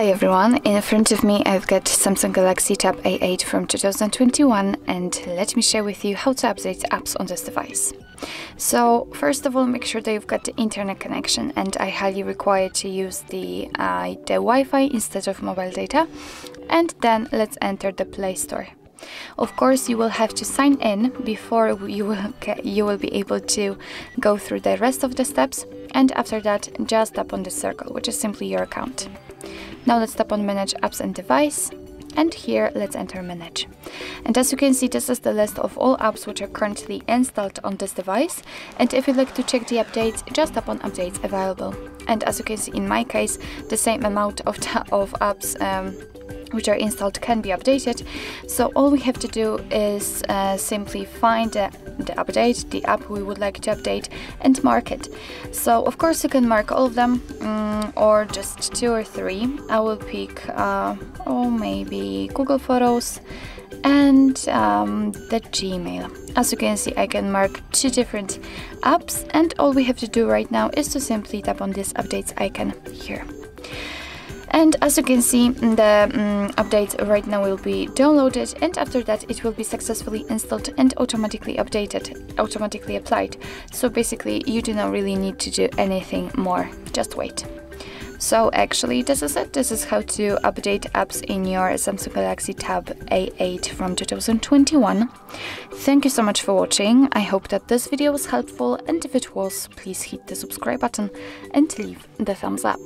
Hi everyone, in front of me I've got Samsung Galaxy Tab A8 from 2021 and let me share with you how to update apps on this device. So first of all make sure that you've got the internet connection and I highly require to use the, uh, the Wi-Fi instead of mobile data and then let's enter the Play Store. Of course, you will have to sign in before you will get, you will be able to go through the rest of the steps. And after that, just tap on the circle, which is simply your account. Now let's tap on Manage Apps and Device. And here, let's enter Manage. And as you can see, this is the list of all apps which are currently installed on this device. And if you'd like to check the updates, just tap on Updates Available. And as you can see in my case, the same amount of, of apps um, which are installed can be updated. So all we have to do is uh, simply find the, the, update, the app we would like to update and mark it. So of course you can mark all of them um, or just two or three. I will pick, uh, oh maybe Google Photos and um, the Gmail. As you can see I can mark two different apps and all we have to do right now is to simply tap on this updates icon here. And as you can see, the um, update right now will be downloaded and after that it will be successfully installed and automatically updated, automatically applied. So basically you do not really need to do anything more, just wait. So actually this is it, this is how to update apps in your Samsung Galaxy Tab A8 from 2021. Thank you so much for watching, I hope that this video was helpful and if it was, please hit the subscribe button and leave the thumbs up.